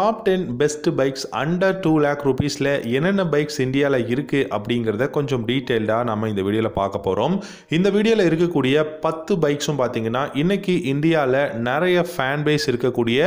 Top ten best bikes under two lakh ருபீஸில் என்னென்ன bikes இந்தியாவில் இருக்குது அப்படிங்கிறத கொஞ்சம் டீட்டெயில்டாக நம்ம இந்த வீடியோவில் பார்க்க போகிறோம் இந்த வீடியோவில் இருக்கக்கூடிய பத்து பைக்ஸும் பார்த்தீங்கன்னா இன்றைக்கி இந்தியாவில் நிறைய ஃபேன் பேஸ் இருக்கக்கூடிய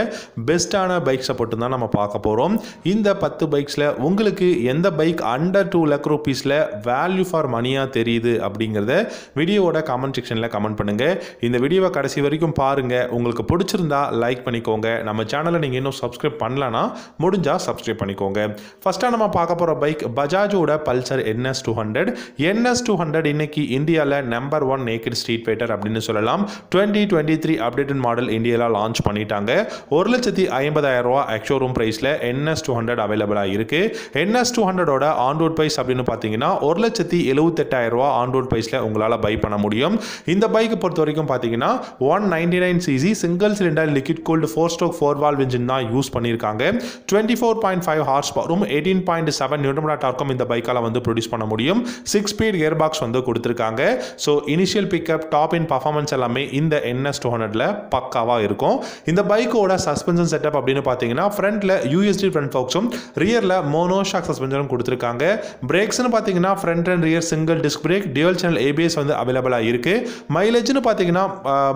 பெஸ்ட்டான பைக்ஸை மட்டும்தான் நம்ம பார்க்க போகிறோம் இந்த பத்து பைக்ஸில் உங்களுக்கு எந்த பைக் அண்டர் டூ லேக் ருபீஸில் வேல்யூ ஃபார் மணியாக தெரியுது அப்படிங்கிறத வீடியோவோட கமெண்ட் செக்ஷனில் கமெண்ட் பண்ணுங்கள் இந்த வீடியோவை கடைசி வரைக்கும் பாருங்கள் உங்களுக்கு பிடிச்சிருந்தா லைக் பண்ணிக்கோங்க. நம்ம சேனலை நீங்கள் இன்னும் சப்ஸ்கிரைப் பண்ணலனா முடிஞ்சால் சப்ஸ்கிரைப் பண்ணிக்கோங்க. ஃபஸ்ட்டாக நம்ம பார்க்க போகிற bike பஜாஜோட Pulsar NS two hundred NS two hundred இன்னைக்கு இந்தியாவில் number one naked street fighter அப்படின்னு சொல்லலாம். Twenty twenty three updated model இந்தியாவில் லான்ச் பண்ணிட்டாங்க. ஒரு லட்சத்தி ஐம்பதாயிரம் ரூபா எக்ஷோரூம் ப்ரைஸில் என்எஸ் டூ ஹண்ட்ரட் அவைலபிளாக இருக்குது என்எஸ் டூ ஹண்ட்ரடோட ஆன் ரோட் ப்ரைஸ் அப்படின்னு பார்த்தீங்கன்னா ஒரு லட்சத்தி எழுபத்தெட்டாயிரம் ரூபா ஆன் ரோட் ப்ரைஸில் உங்களால் பை பண்ண முடியும். இந்த பைக்கை பொறுத்த வரைக்கும் பார்த்தீங்கன்னா one ninety nine CC single cylinder liquid cooled four stroke four valve engine தான் யூஸ் பண்ணியிருக்காங்க. Twenty four point five horse பவரும் எயிட்டீன் பாயிண்ட் செவன் நியூட்டமடா டார்க்கும் இந்த பைக்கால் வந்து ப்ரொடியூஸ் பண்ண முடியும். சிக்ஸ் ஸ்பீட் கியர் பாக்ஸ் வந்து கொடுத்துருக்காங்க. So initial pickup top in performance எல்லாமே இந்த என்எஸ் டூ ஹண்ட்ரட்ல பக்காவாக இருக்கும். இந்த பைக்கோட சஸ்பென்ஷன் செட்டப் அப்படின்னு பார்த்தீங்கன்னா ஃப்ரண்ட்ல யூஎஸ்டி ஃப்ரண்ட் ஃபோக்ஸும் ரியரில் மோனோஷாக் சஸ்பென்ஷனும் கொடுத்துருக்காங்க. பிரேக்ஸ்னு பார்த்தீங்கன்னா front and rear single disc brake dual channel ABS வந்து அவைலபிளாக இருக்கு. மைலேஜ்னு பார்த்தீங்கன்னா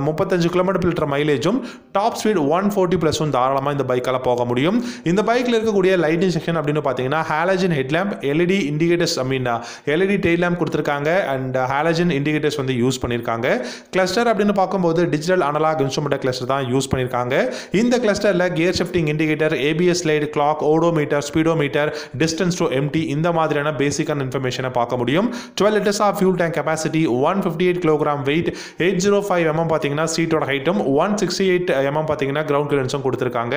முப்பத்தஞ்சு கிலோமீட்டர் லிட்டர் மைலேஜும் டாப் ஸ்பீட் ஒன் ஃபோர்ட்டி ப்ளஸும் தாராளமாக இந்த பைக்கால் போக முடியும். இந்த பைக்கில் இருக்கக்கூடிய லைட்டிங் செக்ஷன் அப்படின்னு பார்த்தீங்கன்னா halogen headlamp LED indicators I mean LED tail lamp கொடுத்துருக்காங்க. அண்ட் ஹாலஜன் இண்டிகேட்டர்ஸ் வந்து யூஸ் பண்ணியிருக்காங்க கிளஸ்டர் அப்படின்னு பார்க்கும்போது டிஜிட்டல் அனலாக் இன்ஸ்ட்ருமெண்ட் கிளஸ்டர் தான் யூஸ் பண்ணியிருக்காங்க இந்த கிளஸ்டரில் gear shifting indicator ABS light clock odometer speedometer distance to empty இந்த மாதிரியான பேசிக்கான இன்ஃபர்மேஷனை பார்க்க முடியும். Twelve litres of fuel tank capacity one fifty eight kilogram weight eight zero five MM பார்த்தீங்கன்னா சீட்டோட ஹைட்டும் ஒன் சிக்ஸ்டி எயிட் எம்எம் பார்த்தீங்கன்னா கிரவுண்ட் கிளியரன்ஸும் கொடுத்துருக்காங்க.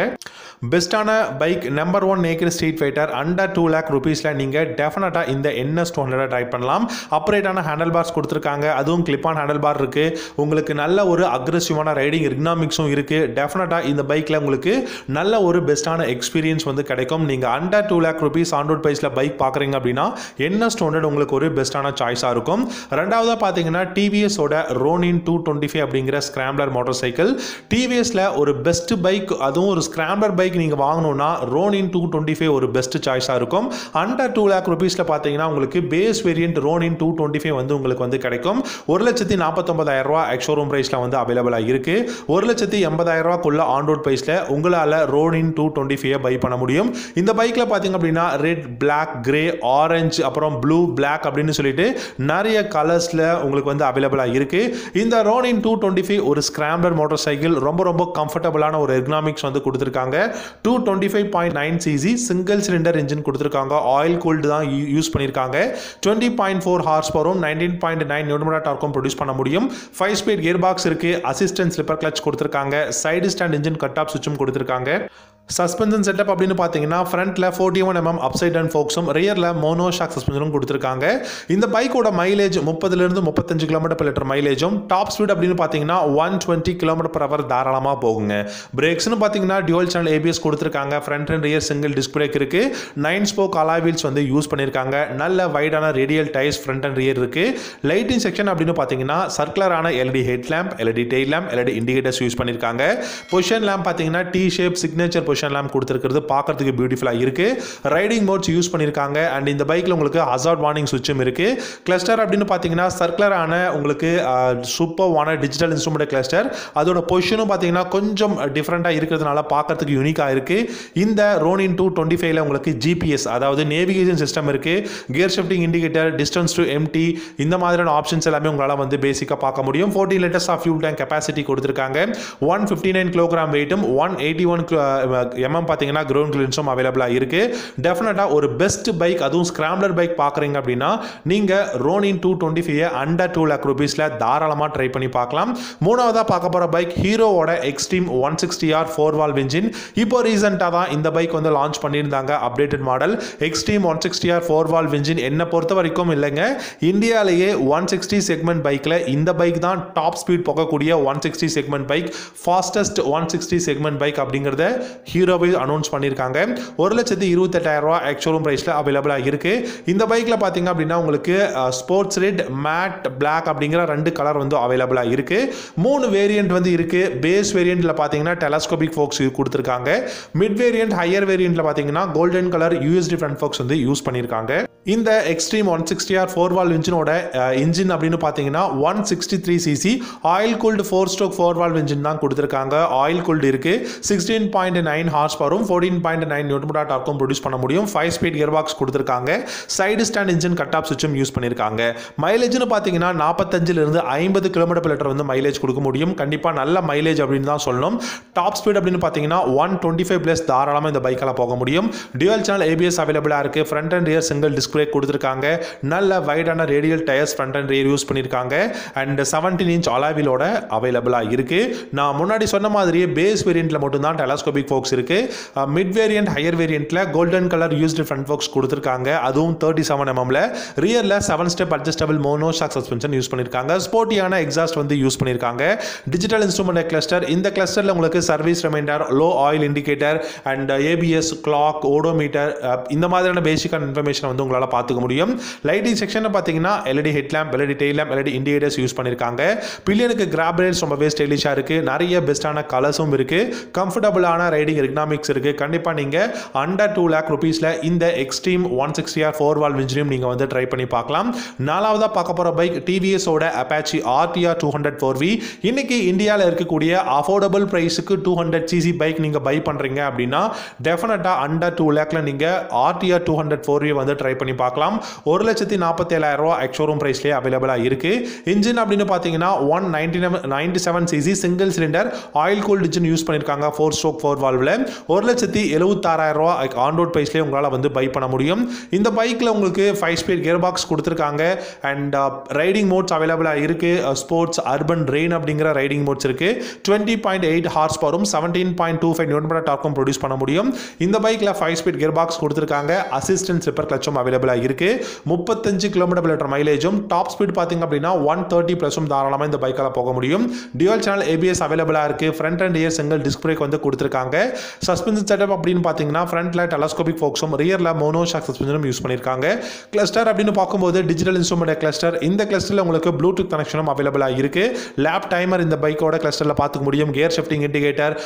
பெஸ்ட்டான bike number one naked street fighter under two lakh ருபீஸில் நீங்கள் டெஃபினட்டாக இந்த என்எஸ் டூ ஹண்ட்ரட் ட்ரை பண்ணலாம். அப்ரேட்டான ஹேண்டல் பார்ஸ் கொடுத்துருக்காங்க. அதுவும் கிளிப்பான் ஆன் ஹேண்டல் பார் இருக்குது உங்களுக்கு நல்ல ஒரு அக்ரெசிவான ரைடிங் எக்னாமிக்ஸும் இருக்குது டெஃபினட்டாக இந்த பைக்கில் உங்களுக்கு நல்ல ஒரு பெஸ்ட்டான எக்ஸ்பீரியன்ஸ் வந்து கிடைக்கும். நீங்கள் under two lakh rupees on road ப்ரைஸில் பைக் பார்க்குறீங்க அப்படின்னா என்எஸ் டூ ஹண்ட்ரட் உங்களுக்கு ஒரு பெஸ்ட்டான சாய்ஸாக இருக்கும். ரெண்டாவதாக பார்த்தீங்கன்னா டிவிஎஸோட ரோனின் டூ டுவெண்ட்டி ஃபைவ் அப்படிங்கிற ஸ்கிராம்லர் மோட்டார் சைக்கிள் டிவிஎஸில் ஒரு பெஸ்ட் பைக் அதுவும் ஒரு ஸ்கிராம்லர் பைக் நீங்கள் வாங்கணும்னா ரோனின் டூ டுவெண்ட்டி ஃபைவ் ஒரு பெஸ்ட் சாய்ஸாக இருக்கும். அண்டர் டூ லேக் ருபீஸில் பார்த்தீங்கன்னா உங்களுக்கு base variant Ronin two twenty five வந்து உங்களுக்கு வந்து கிடைக்கும். ஒரு லட்சத்தி நாற்பத்தொம்பதாயிரம் ரூபா எக்ஷோரூம் ப்ரைஸில் வந்து அவைலபிளாக இருக்குது ஒரு லட்சத்தி எண்பதாயிரம் ரூபாக்குள்ள ஆன் ரோட் ப்ரைஸில் உங்களால் Ronin two twenty five buy பண்ண முடியும். இந்த பைக்கில் பார்த்தீங்க அப்படின்னா ரெட் பிளாக் கிரே ஆரஞ்சு அப்புறம் ப்ளூ பிளாக் அப்படின்னு சொல்லிட்டு நிறைய கலர்ஸில் உங்களுக்கு வந்து அவைலபிளாக இருக்குது இந்த ரோனின் டூ டுவெண்ட்டி ஃபைவ் ஒரு ஸ்கிராம்பர் மோட்டார் சைக்கிள் ரொம்ப ரொம்ப கம்ஃபர்டபுளான ஒரு எர்கனாமிக்ஸ் வந்து கொடுத்துருக்காங்க. Two two twenty five point nine CC single cylinder engine கொடுத்துருக்காங்க. ஆயில் கூல்டு தான் யூஸ் பண்ணியிருக்காங்க டுவெண்ட்டி பாயிண்ட் ஃபோர் ஹார்ஸ் பவரும் nineteen point nine newton metre டார்க்கும் produce பண்ண முடியும். ஃபைவ் ஸ்பீட் கியர் பாக்ஸ் இருக்குது அசிஸ்டன்ட் ஸ்லிப்பர் கிளச் கொடுத்துருக்காங்க. Side stand engine cut off சுவிட்சும் கொடுத்துருக்காங்க. Suspension setup அப்படின்னு பார்த்தீங்கன்னா ஃப்ரண்ட்டில் forty one MM upside and ஃபோக்ஸும் ரியரில் மோனோ ஷாக் சஸ்பென்ஷனும் கொடுத்துருக்காங்க. இந்த பைக்கோட மைலேஜ் முப்பதுலேருந்து முப்பத்தஞ்சு கிலோமீட்டர் per லிட்டர் மைலேஜும் டாப் ஸ்பீட் அப்படின்னு பார்த்தீங்கன்னா one twenty kilometre per hour தாராளமாக போகுங்க. பிரேக்ஸ்னு பார்த்தீங்கன்னா டியூவல் சேனல் ஏபிஎஸ் கொடுத்துருக்காங்க. Front and rear single disc brake இருக்கு. நைன் ஸ்போக் அலாவீல்ஸ் வந்து யூஸ் பண்ணியிருக்காங்க நல்ல வைடான radial tyres front and rear இருக்குது லைட்டிங் செக்ஷன் அப்படின்னு பார்த்தீங்கன்னா சர்க்குலரான LED head lamp LED tail lamp LED indicators use பண்ணியிருக்காங்க பொசிஷன் லேம்ப் பார்த்தீங்கன்னா T shape signature position lamp கொடுத்துருக்கிறது. பார்க்கறதுக்கு பியூட்டிஃபுல்லாக இருக்கு. ரைடிங் மோட்ஸ் யூஸ் பண்ணியிருக்காங்க. அண்ட் இந்த பைக்கில் உங்களுக்கு ஹசார்ட் வார்னிங் சுவிட்சும் இருக்கு. கிளஸ்டர் அப்படின்னு பார்த்தீங்கன்னா சர்க்குலரான உங்களுக்கு சூப்பர்வான டிஜிட்டல் இன்ஸ்ட்ருமெண்ட் கிளஸ்டர் அதோட பொசிஷனும் பார்த்தீங்கன்னா கொஞ்சம் டிஃப்ரெண்ட்டாக இருக்கிறதுனால பார்க்கறதுக்கு யூனிக்காக இருக்குது இந்த ரோனின் டூ டுவெண்ட்டி ஃபைவ்ல உங்களுக்கு ஜிபிஎஸ் அதாவது நேவிகேஷன் சிஸ்டம் இருக்குது gear shifting indicator distance to empty இந்த மாதிரியான ஆப்ஷன்ஸ் எல்லாமே உங்களால் வந்து பேசிக்காக பார்க்க முடியும். Fourteen litres of fuel tank capacity கொடுத்துருக்காங்க. ஒன் ஃபிஃப்டி நைன் கிலோகிராம் வெயிட்டும் ஒன் எயிட்டி ஒன் எம்எம் பார்த்தீங்கன்னா கிரவுண்ட் கிளியன்ஸும் அவைலபிளாக இருக்கு. டெஃபினட்டாக ஒரு பெஸ்ட் பைக் அதுவும் ஸ்கிராம்லர் பைக் பார்க்குறீங்க அப்படின்னா நீங்கள் Ronin two twenty five under two lakh ருபீஸில் தாராளமாக ட்ரை பண்ணி பார்க்கலாம். மூணாவதாக பார்க்க போகிற பைக் ஹீரோவோட Xtreme one sixty R four valve engine இப்போ ரீசெண்டாக தான் இந்த பைக் வந்து லான்ச் பண்ணியிருந்தாங்க updated model Xtreme one sixty R four valve engine என்னை பொறுத்த வரைக்கும் இல்லைங்க. இந்தியாவிலேயே ஒன் சிக்ஸ்டி செக்மெண்ட் பைக்கில் இந்த பைக் தான் டாப் ஸ்பீட் போகக்கூடிய one sixty segment bike fastest one sixty segment bike அப்படிங்கிறத ஹீரோவை அனௌன்ஸ் பண்ணியிருக்காங்க. ஒரு லட்சத்து இருபத்தெட்டாயிரம் ரூபா ஆக்சுவலும் ப்ரைஸில் அவைலபிளாக இருக்குது இந்த பைக்கில் பார்த்தீங்க அப்படின்னா உங்களுக்கு ஸ்போர்ட்ஸ் ரெட் மேட் பிளாக் அப்படிங்கிற ரெண்டு கலர் வந்து அவைலபிளாக இருக்குது மூணு வேரியண்ட் வந்து இருக்குது பேஸ் வேரியண்ட்டில் பார்த்தீங்கன்னா டெலஸ்கோபிக் ஃபோக்ஸ் கொடுத்துருக்காங்க. மிட் வேரியண்ட் ஹையர் வேரியண்ட்டில் பார்த்தீங்கன்னா golden colour USD front forks வந்து யூஸ் பண்ணியிருக்காங்க. இந்த Xtreme one sixty R four valve இன்ஜினோட இன்ஜின் அப்படின்னு பார்த்தீங்கன்னா one sixty three CC oil cooled four stroke four valve engine தான் கொடுத்துருக்காங்க. ஆயில் கூல்டு இருக்கு. சிக்ஸ்டீன் பாயிண்ட் நைன் ஹார்ஸ் பவரும் ஃபோர்டீன் பாயிண்ட் நைன் நியூட்மோடா டார்க்கும் ப்ரொடியூஸ் பண்ண முடியும். ஃபைவ் ஸ்பீட் கியர் பாக்ஸ் கொடுத்துருக்காங்க side stand engine cut off சுவிட்சும் use பண்ணியிருக்காங்க மைலேஜ்னு பார்த்தீங்கன்னா நாற்பத்தஞ்சிலிருந்து ஐம்பது கிலோமீட்டர் லிட்டர் வந்து மைலேஜ் கொடுக்க முடியும். கண்டிப்பாக நல்ல மைலேஜ் அப்படின்னு தான் சொல்லணும். டாப் ஸ்பீட் அப்படின்னு பார்த்தீங்கன்னா ஒன் டுவெண்ட்டி ஃபைவ் ப்ளஸ் தாராளமாக இந்த பைக்கால் போக முடியும். டியூவல் சேனல் ஏபிஎஸ் அவைலபிளாக இருக்குது front and rear single disc brake கொடுத்துருக்காங்க. நல்ல வைடான radial tyres front and rear use பண்ணியிருக்காங்க அண்ட் செவன்டீன் இன்ச் அலாவிலோட அவைலபிளாக இருக்குது நான் முன்னாடி சொன்ன மாதிரியே பேஸ் வேரியண்ட்டில் மட்டும்தான் டெலாஸ்கோபிக் ஃபோக்ஸ் இருக்குது mid variant higher வேரியண்ட்டில் golden colour used front forks கொடுத்துருக்காங்க. அதுவும் தேர்ட்டி செவன் எம்எம்ல ரியரில் seven step adjustable mono shock suspension use பண்ணியிருக்காங்க ஸ்போர்ட்டியான எக்ஸாஸ்ட் வந்து யூஸ் பண்ணியிருக்காங்க டிஜிட்டல் இன்ஸ்ட்ருமெண்ட் கிளஸ்டர் இந்த கிளஸ்டரில் உங்களுக்கு service reminder low oil indicator and ABS clock odometer இந்த மாதிரியான பேசிக்கான இன்ஃபர்மேஷன் வந்து உங்களால் பார்த்துக்க முடியும். லைட்டிங் செக்ஷனில் பார்த்தீங்கன்னா LED headlamp LED tail lamp LED indicators use பண்ணியிருக்காங்க பில்லியனுக்கு கிராப் ரேல்ஸ் ரொம்பவே ஸ்டைலிஷாக இருக்குது நிறைய பெஸ்ட்டான கலர்ஸும் இருக்குது கம்ஃபர்டபுளான ரைடிங் எக்கனாமிக்ஸ் இருக்குது கண்டிப்பாக நீங்கள் அண்டர் டூ லேக் ருபீஸில் இந்த Xtreme one sixty R four valve இன்ஜினியும் நீங்கள் வந்து ட்ரை பண்ணி பார்க்கலாம். நாலாவதாக பார்க்க போகிற bike டிவிஎஸோட Apache RTR two hundred four V இன்னைக்கு இந்தியாவில் இருக்கக்கூடிய அஃபோர்டபுள் ப்ரைஸுக்கு டூ ஹண்ட்ரட் சிசி பைக் நீங்கள் பை பண்ணுறீங்க அப்படின்னா டெஃபினட்டாக அண்டர் டூ லேக்கில் நீங்கள் RTR two hundred four V வந்து ட்ரை பண்ணி பார்க்கலாம். ஒரு லட்சத்தி நாற்பத்தேழாயிரம் ரூபா எக்ஷோரூம் ப்ரைஸ்லேயே அவைலபிளாக இருக்குது இன்ஜின் அப்படின்னு பார்த்தீங்கன்னா one ninety ninety seven CC single cylinder oil cool engine use பண்ணியிருக்காங்க ஃபோர் ஸ்ட்ரோக் ஃபோர் வால்வில் ஒரு லட்சத்தி எழுபத்தாறாயிரம் ரூபா ஆன் ரோட் ப்ரைஸ்லேயே உங்களால் வந்து பை பண்ண முடியும். இந்த பைக்கில் உங்களுக்கு ஃபைவ் ஸ்பீட் கியர் பாக்ஸ் கொடுத்துருக்காங்க அண்ட் ரைடிங் மோட்ஸ் அவைலபிளாக இருக்குது ஸ்போர்ட்ஸ் அர்பன் ரெயின் அப்படிங்கிற ரைடிங் மோட்ஸ் இருக்குது டுவெண்ட்டி பாயிண்ட் எயிட் ஹார்ஸ் பவரும் seventeen point two five newton metre டாக்கும் produce பண்ண முடியும். இந்த பைக்கில் ஃபைவ் ஸ்பீட் கியர் பாக்ஸ் கொடுத்துருக்காங்க. அசிஸ்டன்ட் ரிப்பர் கிளச்சும் அவைலபிளாக இருக்குது முப்பத்தஞ்சு கிலோமீட்டர் லிட்டர் மைலேஜும் டாப் ஸ்பீட் பார்த்தீங்க அப்படின்னா ஒன் தேர்ட்டி ப்ளஸும் தாராளமாக இந்த பைக்கால் போக முடியும். டியூவல் சேனல் ஏபிஎஸ் அவைலபிளாக இருக்குது front and rear single disc brake வந்து கொடுத்துருக்காங்க. சஸ்பென்ஷன் செட்டப் அப்படின்னு பார்த்தீங்கன்னா ஃப்ரண்ட்ல டெலஸ்கோபிக் ஃபோக்ஸும் ரியரில் மோனோ ஷாக் சஸ்பென்ஷனும் யூஸ் பண்ணியிருக்காங்க. கிளஸ்டர் அப்படின்னு பார்க்கும்போது டிஜிட்டல் இன்ஸ்ட்ருமெண்ட் கிளஸ்டர் இந்த கிளஸ்டரில் உங்களுக்கு ப்ளூடூத் கனெக்ஷனும் அவைலபிளாக இருக்குது லேப் டைமர் இந்த பைக்கோட கிளஸ்டரில் பார்த்துக்க முடியும். கியர் ஷிஃப்டிங் இண்டிகேட்டர்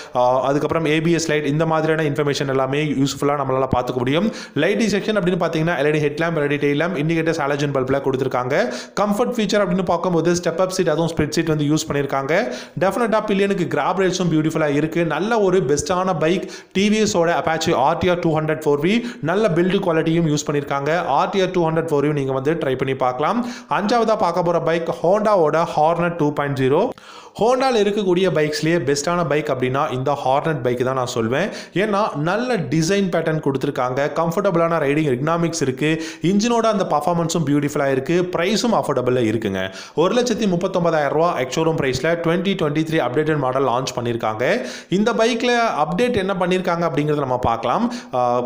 அதுக்கப்புறம் ஏபிஎஸ் லைட் இந்த மாதிரியான இன்ஃபர்மேஷன் எல்லாமே யூஸ்ஃபுல்லாக நம்மளால் பார்த்துக்க முடியும். லைட் செக்ஷன் அப்படின்னு பார்த்தீங்கன்னா LED head headlamp LED tail lamp indicators halogen பல்பில் கொடுத்துருக்காங்க. கம்ஃபர்ட் ஃபீச்சர் அப்படின்னு பார்க்கும்போது ஸ்டெப் அப் சீட் அதுவும் ஸ்பிட் சீட் வந்து யூஸ் பண்ணியிருக்காங்க. டெஃபினட்டாக பில்லியனுக்கு கிராப் ரேட்ஸும் பியூட்டிஃபுல்லாக இருக்குது நல்ல ஒரு பெஸ்ட்டான bike டிவிஎஸோட Apache RTR two hundred four V நல்ல பில்டு குவாலிட்டியும் யூஸ் பண்ணியிருக்காங்க ஆர்டிஆர் டூ ஹண்ட்ரட் ஃபோர் நீங்கள் வந்து ட்ரை பண்ணி பார்க்கலாம். அஞ்சாவதாக பார்க்க போகிற பைக் ஹோண்டாவோட ஹார்னட் டூ பாயிண்ட் ஜீரோ ஹோண்டாவில் இருக்கக்கூடிய பைக்ஸ்லேயே பெஸ்ட்டான பைக் அப்படின்னா இந்த ஹார்னட் பைக் தான் நான் சொல்வேன். ஏன்னா நல்ல டிசைன் பேட்டர்ன் கொடுத்துருக்காங்க. கம்ஃபர்டபுளான ரைடிங் எக்னாமிக்ஸ் இருக்குது இன்ஜினோட அந்த பர்ஃபார்மன்ஸும் பியூட்டிஃபுல்லாக இருக்குது ப்ரைஸும் அஃபோர்டபுளாக இருக்குங்க. ஒரு லட்சத்தி முப்பத்தொம்பதாயிரம் ரூபா எக்ஷோரூம் ப்ரைஸில் twenty twenty three updated model launch பண்ணியிருக்காங்க இந்த பைக்கில் அப்டேட் என்ன பண்ணியிருக்காங்க அப்படிங்கிறத நம்ம பார்க்கலாம்.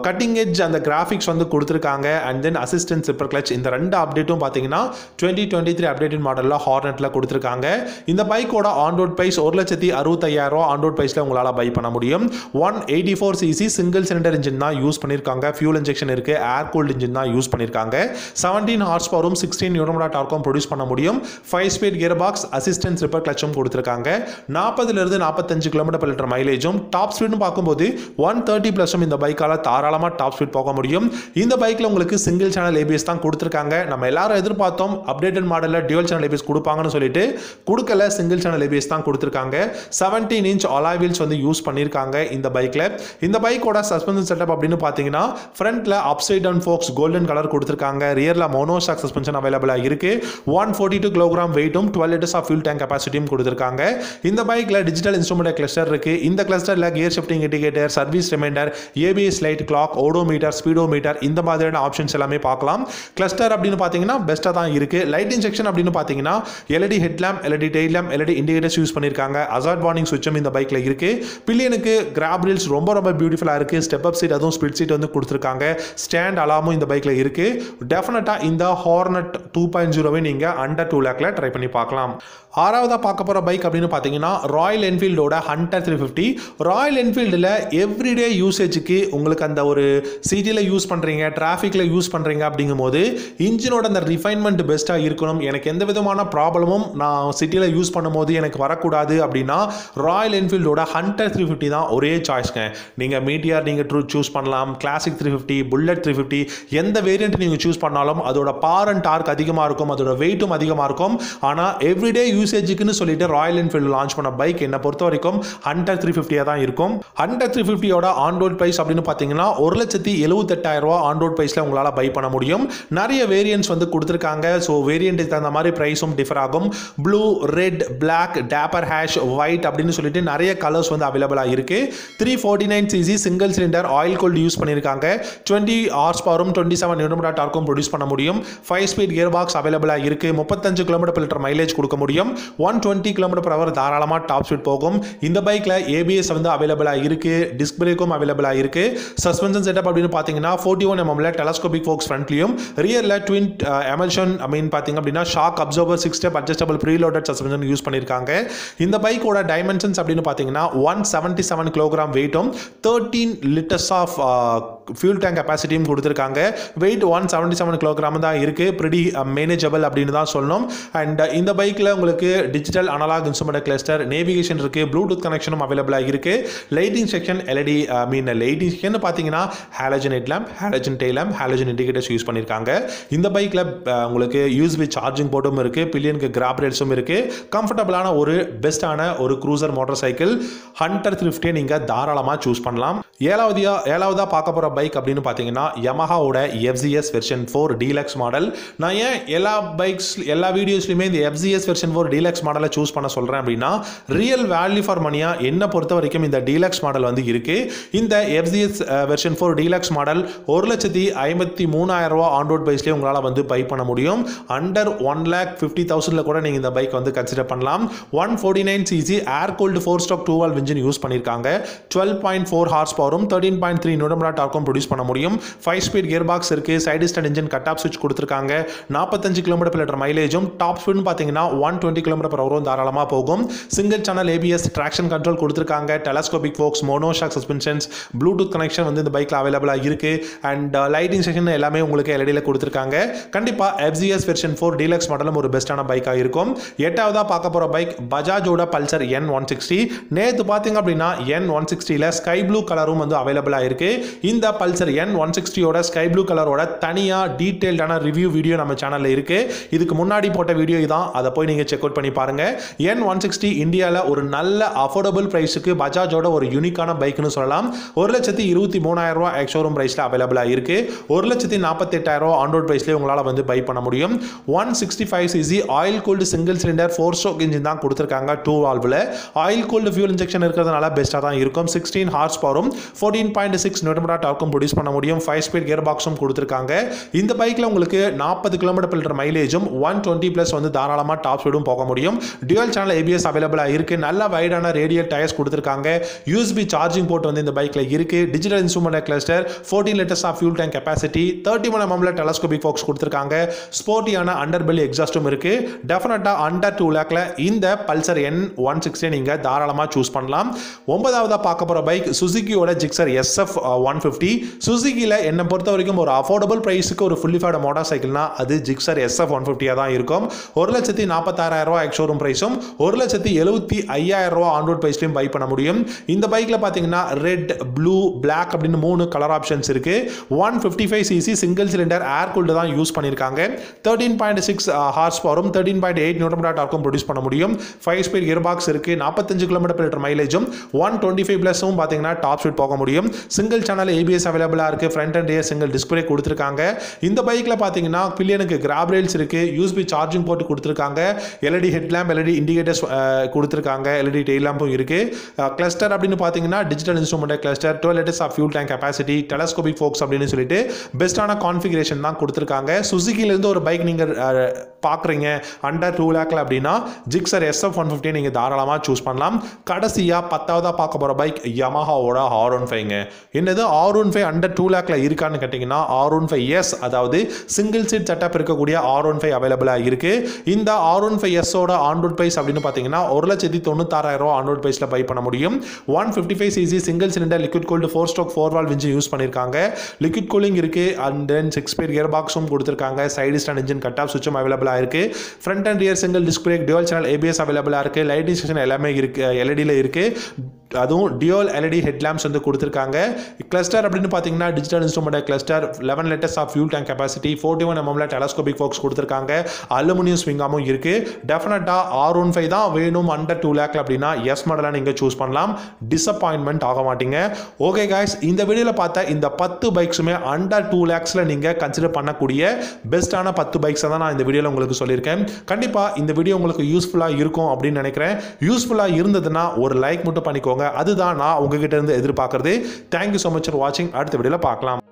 கட்டிங் எட்ஜ் அந்த கிராஃபிக்ஸ் வந்து கொடுத்துருக்காங்க. And then assist and slipper clutch இந்த ரெண்டு அப்டேட்டும் பார்த்தீங்கன்னா டுவெண்ட்டி டுவெண்ட்டி த்ரீ அப்டேட்டட் மாடலில் ஹார்னெட்டில் கொடுத்துருக்காங்க. இந்த பைக்கோட ஆன் ரோட் ப்ரைஸ் ஒரு லட்சத்தி அறுபத்தையாயிரம் ரூபா. ஆன் ரோட் ப்ரைஸில் உங்களால் பை பண்ண முடியும். One eighty four CC single cylinder engine தான் யூஸ் பண்ணியிருக்காங்க ஃபியூல் இன்ஜெக்ஷன் இருக்குது ஏர் கூல்ட் இன்ஜின் தான் யூஸ் பண்ணியிருக்காங்க செவன்டீன் ஹார்ஸ் பவரும் சிக்ஸ்டீன் யூனோமடா டார்க்கும் ப்ரொடியூஸ் பண்ண முடியும். Five speed gearbox assist and slipper கிளச்சும் கொடுத்துருக்காங்க. நாற்பதுலேருந்து நாற்பத்தஞ்சு கிலோமீட்டர் பர் லிட்டர் மைலேஜும் டாப் ஸ்பீட்னு பார்க்கும்போது ஒன் தேர்ட்டி ப்ளஸும் இந்த பைக்கால் தாராளமாக டாப் ஸ்பீட் போக முடியும். இந்த பைக்கில் உங்களுக்கு சிங்கிள் சேனல் ஏபிஎஸ் தான் கொடுத்துருக்காங்க. நம்ம எல்லாரும் எதிர்பார்த்தோம் அப்டேட்டட் மாடலில் டியூல் சேனல் ஏபிஎஸ் கொடுப்பாங்கன்னு சொல்லிட்டு கொடுக்கல சிங்கிள் சேனல் ஏபிஎஸ் தான் கொடுத்துருக்காங்க. செவன்டீன் இன்ச் அலாய்வீல்ஸ் வந்து யூஸ் பண்ணியிருக்காங்க இந்த பைக்கில் இந்த பைக்கோட சஸ்பென்ஷன் செட்டப் அப்படின்னு பார்த்தீங்கன்னா ஃப்ரண்ட்டில் upside down forks golden colour கொடுத்துருக்காங்க. ரியரில் மோனோஷாக் சஸ்பென்ஷன் அவைலபிளாக இருக்கு. ஒன் ஃபோர்ட்டி டூ கிலோகிராம் வெயிட்டும் twelve litres of fuel tank கெப்பாசிட்டியும் கொடுத்துருக்காங்க. இந்த பைக்கில் டிஜிட்டல் இன்ஸ்ட்ருமெண்ட் கிளஸ்டர் இருக்கு. இந்த கிளஸ்டரில் gear shifting indicator service reminder ABS light clock odometer speedometer இந்த மாதிரியான ஆப்ஷன்ஸ் எல்லாமே பார்க்கலாம். கிளஸ்டர் அப்படின்னு பார்த்தீங்கன்னா பெஸ்ட்டாக தான் இருக்குது லைட்டிங் செக்ஷன் அப்படின்னு பார்த்தீங்கன்னா LED headlamp LED taillamp LED indicators use பண்ணியிருக்காங்க அசார்ட் வார்னிங் சுவிட்சும் இந்த பைக்கில் இருக்குது பில்லியனுக்கு கிராப் ரீல்ஸ் ரொம்ப ரொம்ப பியூட்டிஃபுல்லாக இருக்குது ஸ்டெப் அப் சீட் அதுவும் ஸ்பிட் சீட் வந்து கொடுத்துருக்காங்க. ஸ்டாண்ட் அலாமும் இந்த பைக்கில் இருக்குது டெஃபினட்டாக இந்த ஹார்னட் டூ பாயிண்ட் ஜீரோவை நீங்கள் அண்டர் டூ லேக்கில் ட்ரை பண்ணி பார்க்கலாம். ஆறாவதாக பார்க்க போகிற பைக் அப்படின்னு பார்த்தீங்கன்னா ராயல் என்ஃபீல்டோட ஹண்டர் த்ரீ ஃபிஃப்டி ராயல் என்ஃபீல்டில் எவ்ரிடே யூசேஜுக்கு உங்களுக்கு அந்த ஒரு சிட்டியில் யூஸ் பண்ணுறீங்க டிராஃபிக்கில் யூஸ் பண்ணுறீங்க அப்படிங்கும்போது இன்ஜினோட அந்த ரிஃபைன்மெண்ட் பெஸ்ட்டாக இருக்கணும். எனக்கு எந்த விதமான ப்ராப்ளமும் நான் சிட்டியில் யூஸ் பண்ணும்போது எனக்கு வரக்கூடாது அப்படின்னா ராயல் என்ஃபீல்டோட ஹண்டர் த்ரீ ஃபிஃப்டி தான் ஒரே சாய்ஸ்ங்க நீங்கள் மீடியார் நீங்கள் ட்ரூ சூஸ் பண்ணலாம் Classic three fifty Bullet three fifty எந்த வேரியண்ட் நீங்கள் சூஸ் பண்ணாலும் அதோட பார் அண்ட் டார்க் அதிகமாக இருக்கும் அதோட வெயிட்டும் அதிகமாக இருக்கும். ஆனால் எவ்ரிடே யூசேஜுக்குன்னு சொல்லிட்டு ராயல் என்ஃபீல்டு லான்ச் பண்ண பைக் என்னை பொறுத்த வரைக்கும் ஹண்டர் த்ரீ ஃபிஃப்டியாக தான் இருக்கும். ஹண்டர் த்ரீ ஃபிஃப்டியோட ஆன் ரோட் ப்ரைஸ் அப்படின்னு பார்த்தீங்கன்னா ஒரு லட்சத்தி எழுபத்தெட்டாயிரம் ரூபா ஆன் ரோட் ப்ரைஸில் உங்களால் பை பண்ண முடியும். நிறைய வேரியன்ட்ஸ் வந்து கொடுத்துருக்காங்க. ஸோ வேரியண்ட்டுக்கு தகுந்த மாதிரி ப்ரைஸும் டிஃபர் ஆகும். Blue red black dapper ash white அப்படின்னு சொல்லிட்டு நிறைய கலர்ஸ் வந்து அவைலபிளாக இருக்கு. Three forty nine cc single cylinder oil cooled use பண்ணியிருக்காங்க. டுவெண்ட்டி ஹார்ஸ் பவரும் டுவெண்ட்டி செவன் நியூட்ரமடா டார்க்கும் ப்ரொடியூஸ் பண்ண முடியும். ஃபைவ் ஸ்பீட் கியர் பாக்ஸ் அவைலபிளாக இருக்கு. முப்பத்தஞ்சு கிலோமீட்டர் லிட்டர் மைலேஜ் கொடுக்க முடியும். One twenty kilometre per hour தாராளமாக டாப் ஸ்பீட் போகும். இந்த பைக்கில் ஏபிஎஸ் வந்து அவைலபிளாக இருக்குது டிஸ்க் பிரேக்கும் அவைலபிளாக இருக்குது சஸ்பென்ஷன் செட்டப் அப்படின்னு பார்த்தீங்கன்னா ஃபோர்ட்டி ஒன் எம்எம்ல டெலஸ்கோபிக் ஃபோக்ஸ் ஃப்ரண்ட்லையும் ரியரில் ட்வின் எமல்ஷன் மீன் பார்த்தீங்க அப்படின்னா shock absorber six step adjustable preloaded suspension use பண்ணியிருக்காங்க இந்த பைக்கோட டைமென்ஷன்ஸ் அப்படின்னு பார்த்தீங்கன்னா ஒன் செவன்ட்டி செவன் கிலோகிராம் வெயிட்டும் thirteen litres of fuel tank கெப்பாசிட்டியும் கொடுத்துருக்காங்க. Weight one seventy seven kilogram தான் இருக்குது ப்ரிடி மேனேஜபிள் அப்படின்னு தான் சொல்லணும். அண்ட் uh, இந்த பைக்கில் உங்களுக்கு digital analogue instrument cluster navigation இருக்குது ப்ளூடூத் கனெக்ஷனும் அவைலபிளாக இருக்குது lighting section LED mean lighting section பார்த்தீங்கன்னா halogen head lamp halogen day lamp halogen indicators use பண்ணியிருக்காங்க இந்த பைக்கில் uh, உங்களுக்கு யூஸ்பி சார்ஜிங் போர்ட்டும் இருக்குது பில்லியனுக்கு கிராப் ரேட்ஸும் இருக்குது கம்ஃபர்டபுளான ஒரு பெஸ்ட்டான ஒரு க்ரூசர் மோட்டார் சைக்கிள் ஹண்டர் த்ரிஃப்டே நீங்கள் தாராளமாக சூஸ் பண்ணலாம். ஏழாவதியாக ஏழாவதாக பார்க்க போகிற பைக் அப்படின்னு பார்த்தீங்கன்னா யமஹாவோட FZS version four deluxe model நான் ஏன் எல்லா பைக்ஸ் எல்லா வீடியோஸ்லையுமே இந்த எஃப்சிஎஸ் வெர்ஷன் ஃபோர் டீலக்ஸ் மாடலை சூஸ் பண்ண சொல்கிறேன் அப்படின்னா ரியல் வேல்யூ ஃபார் மணியாக என்னை பொறுத்த வரைக்கும் இந்த டீலக்ஸ் மாடல் வந்து இருக்குது இந்த FZS version four deluxe model ஒரு லட்சத்தி ஐம்பத்தி மூணாயிரம் ரூபா ஆன் ரோட் பைஸ்லேயே உங்களால் வந்து பை பண்ண முடியும். அண்டர் ஒன் லேக் ஃபிஃப்டி தௌசண்டில் கூட நீங்கள் இந்த பைக் வந்து கன்சிடர் பண்ணலாம். One forty nine cc air cooled four stroke two valve engine use பண்ணியிருக்காங்க டுவெல் பாயிண்ட் ஃபோர் ஹார்ஸ் பவரும் தேர்ட்டின் பாயிண்ட் த்ரீ நூடம்ரா டார்க்கும் ப்ரொடியூஸ் பண்ண முடியும். ஃபைவ் ஸ்பீட் கியர் பாக்ஸ் இருக்குது side stand engine cut off சுவிட்ச் கொடுத்துருக்காங்க நாற்பத்தஞ்சு கிலோமீட்டர் லிட்டர் மைலேஜும் டாப் ஸ்பீட்னு பார்த்தீங்கன்னா ஒன் டுவெண்ட்டி கிலோமீட்டர் per தாராளமாக போகும். Single channel ABS traction control கொடுத்துருக்காங்க. Telescopic forks monoshock suspensions Bluetooth connection வந்து இந்த பைக்கில் அவைலபிளாக இருக்குது அண்ட் லைட்டிங் செக்ஷன் எல்லாமே உங்களுக்கு எல்இடியில் கொடுத்துருக்காங்க. கண்டிப்பாக எஃப்ஜிஎஸ் வெர்ஷன் ஃபோர் டீலக்ஸ் மாடலும் ஒரு பெஸ்ட்டான பைக்காக இருக்கும். எட்டாவதாக பார்க்க போகிற பைக் பஜாஜோட பல்சர் என் ஒன் சிக்ஸ்டி நேற்று பார்த்தீங்க அப்படின்னா என் ஒன் சிக்ஸ்டியில் ஸ்கை ப்ளூ கலரும் வந்து அவைலபிளாக இருக்குது இந்த பல்சர் என் ஒன் சிக்ஸ்டியோட ஸ்கை ப்ளூ கலரோட தனியாக டீட்டெயில்டான ரிவ்யூ வீடியோ நம்ம சேனலில் இருக்குது இதுக்கு முன்னாடி போட்ட வீடியோ தான் அதை போய் நீங்கள் செக் அவுட் பண்ணி பாருங்கள் என் ஒன் சிக்ஸ்டி இந்தியாவில் ஒரு நல்ல அஃபோர்டபுள் ப்ரைஸுக்கு பஜாஜோட ஒரு யூனிக்கான பைக்னு சொல்லலாம். ஒரு லட்சத்தி இருபத்தி மூணாயிரம் ரூபா எக்ஷோரூம் ப்ரைஸில் அவைலபிளாக இருக்குது ஒரு லட்சத்தி நாற்பத்தெட்டாயிரம் ரூபா ஆன் ரோட் ப்ரைஸ்லேயே உங்களால் வந்து பை பண்ண முடியும். One sixty five cc oil cooled single cylinder four stroke engine தான் கொடுத்துருக்காங்க டூ வால்வில் ஆயில் கோல்டு ஃபியூல் இன்ஜெக்ஷன் இருக்கிறதுனால பெஸ்ட்டாக தான் இருக்கும். சிக்ஸ்டீன் ஹார்ஸ் பவரும் ஃபோர்டீன் பாயிண்ட் சிக்ஸ் நியூட்டமரா டார்க்கும் ப்ரொடியூஸ் பண்ண முடியும். ஃபைவ் ஸ்பீட் கியர் பாக்ஸும் கொடுத்துருக்காங்க. இந்த பைக்கில் உங்களுக்கு நாற்பது கிலோமீட்டர் பில்டர் மைலேஜும் ஒன் டுவெண்ட்டி ப்ளஸ் வந்து தாராளமாக டாப் ஸ்பீடும் போக முடியும். டியூவல் சேனல் ஏபிஎஸ் அவைலபிளாக இருக்குது நல்ல வைடான ரேடியல் டயர்ஸ் கொடுத்துருக்காங்க. யூஎஸ்பி சார்ஜிங் போர்ட் வந்து இந்த பைக்கில் இருக்குது digital instrument cluster fourteen litres of fuel tank capacity thirty one எம்எம்ல telescopic forks கொடுத்துருக்காங்க. ஸ்போர்ட்டியான அண்டர் பெல்லி எக்ஸாஸ்டும் இருக்குது டெஃபினட்டாக அண்டர் டூ லேக்கில் இந்த பல்சர் என் ஒன் சிக்ஸ்டி நீங்கள் தாராளமாக சூஸ் பண்ணலாம். ஒன்பதாவதாக பார்க்க போகிற பைக் சுசுகியோட ஜிக்ஸர் எஸ்எஃப் ஒன் ஃபிஃப்டி சுசுகியில் என்னை பொறுத்த வரைக்கும் ஒரு அஃபோர்டபுள் ப்ரைஸுக்கு ஒரு ஃபுல்லி ஃபேட் மோட்டார் சைக்கிள்னா அது ஜிக்ஸர் எஸ்எஃப் ஒன் ஃபிஃப்டியாக தான் இருக்கும். ஒரு லட்சத்தி நாற்பத்தாறாயிரம் ரூபா எக்ஷோரூம் ப்ரைஸும் ஒரு லட்சத்தி எழுபத்தி ஐயாயிரம் ரூபா ஆன் ரோட் ப்ரைஸ்லையும் பை பண்ண முடியும். இந்த பைக்கில் பார்த்தீங்கன்னா ரெட் ப்ளூ பிளாக் அப்படின்னு மூணு கலர் ஆப்ஷன்ஸ் இருக்கு. One fifty five CC single cylinder air cooled தான் யூஸ் பண்ணியிருக்காங்க. தேர்ட்டீன் பாயிண்ட் சிக்ஸ் ஹார்ஸ் பவரும் தேர்ட்டீன் பாயிண்ட் எயிட் நியூட்ரம் டார்க்கும் ப்ரொடியூஸ் பண்ண முடியும். ஃபைவ் ஸ்பீட் கியர் பாக்ஸ் இருக்கு. நாற்பத்தஞ்சு கிலோமீட்டர் per லிட்டர் மைலேஜும் ஒன் டுவெண்ட்டி ஃபைவ் ப்ளஸும் பார்த்தீங்கன்னா டாப் ஸ்பீட் போக முடியும். சிங்கிள் சேனல் ஏபிஎஸ் அவைலபிளாக இருக்குது front and rear single display கொடுத்துருக்காங்க. இந்த பைக்கில் பார்த்தீங்கன்னா பில்லியனுக்கு கிராப் ரெயில்ஸ் இருக்குது யூஸ்பி சார்ஜிங் போட்டு கொடுத்துருக்காங்க. எல்இடி ஹெட்லாம்ப் எல்இடி இண்டிகேட்டர்ஸ் கொடுத்துருக்காங்க. எல்இடி டெய்ல் லேம்பும் இருக்குது கிளஸ்டர் அப்படின்னு பார்த்தீங்கன்னா digital instrument cluster twelve litres of fuel tank capacity telescopic forks அப்படின்னு சொல்லிட்டு பெஸ்ட்டான கான்ஃபிகரேஷன் தான் கொடுத்துருக்காங்க. சுசுகிலேருந்து ஒரு பைக் நீங்கள் பார்க்குறீங்க அண்டர் டூ லேக்கில் அப்படின்னா ஜிக்ஸர் எஸ்எஃப் ஒன் ஃபிஃப்டி நீங்கள் தாராளமாக சூஸ் பண்ணலாம். கடைசியாக பத்தாவதாக பார்க்க போகிற பைக் யமஹாவோட ஆர் ஒன் ஃபைவ்ங்க என்னது? R one one five under two லேக்கில் இருக்கான்னு கேட்டிங்கன்னா ஆர் ஒன் ஃபைவ் எஸ் அதாவது சிங்கிள் சீட் செட்டப் இருக்கக்கூடிய ஆர் ஒன் ஃபைவ் அவைலபிளாக இருக்குது இந்த ஆர் ஒன் ஃபைவ் எஸ்ஸோட ஆன்ரோட் ப்ரைஸ் அப்படின்னு பார்த்தீங்கன்னா ஒரு லட்சத்தி தொண்ணூத்தாறாயிரம் ரூபா ஆன்ரோட் ப்ரைஸில் பை பண்ண முடியும். One fifty five cc single cylinder liquid cooled four stroke four valve engine use பண்ணியிருக்காங்க லிக்விட் கூலிங் இருக்குது அண்ட் தென் சிக்ஸ் பேர் கியர் பாக்ஸும் கொடுத்துருக்காங்க. Side stand engine cut off சுவிட்சும் அவைலபிளாக இருக்குது front and rear single disc brake dual channel ABS அவைலபிளாக இருக்குது lighting section எல்லாமே இருக்குது எல்இடியில் இருக்குது அதுவும் டியோல் எல்இடி ஹெட்லாம்ப்ஸ் வந்து கொடுத்துருக்காங்க. கிளஸ்டர் அப்படின்னு பார்த்தீங்கன்னா digital instrument cluster eleven litres of fuel tank capacity forty one எம்எம்ல telescopic forks கொடுத்துருக்காங்க. அலுமினியம் ஸ்விங்காமும் இருக்குது டெஃபினட்டாக ஆர் ஒன் ஃபைவ் தான் வேணும் அண்டர் டூ லேக்ல அப்படின்னா எஸ் மாடலாக நீங்கள் சூஸ் பண்ணலாம். டிசப்பாயின்மெண்ட் ஆக மாட்டீங்க. ஓகே காய்ஸ் இந்த வீடியோவில் பார்த்த இந்த பத்து பைக்ஸுமே அண்டர் டூ லேக்ஸில் நீங்கள் கன்சிடர் பண்ணக்கூடிய பெஸ்ட்டான பத்து பைக்ஸை தான் நான் இந்த வீடியோவில் உங்களுக்கு சொல்லியிருக்கேன். கண்டிப்பாக இந்த வீடியோ உங்களுக்கு யூஸ்ஃபுல்லாக இருக்கும் அப்படின்னு நினைக்கிறேன். யூஸ்ஃபுல்லாக இருந்ததுன்னா ஒரு லைக் மட்டும் பண்ணிக்கோங்க. அதுதான் நான் உங்ககிட்ட இருந்து எதிர்பார்க்குறது. Thank you so much for வாட்சிங் அடுத்த வீடியோவில் பார்க்கலாம்.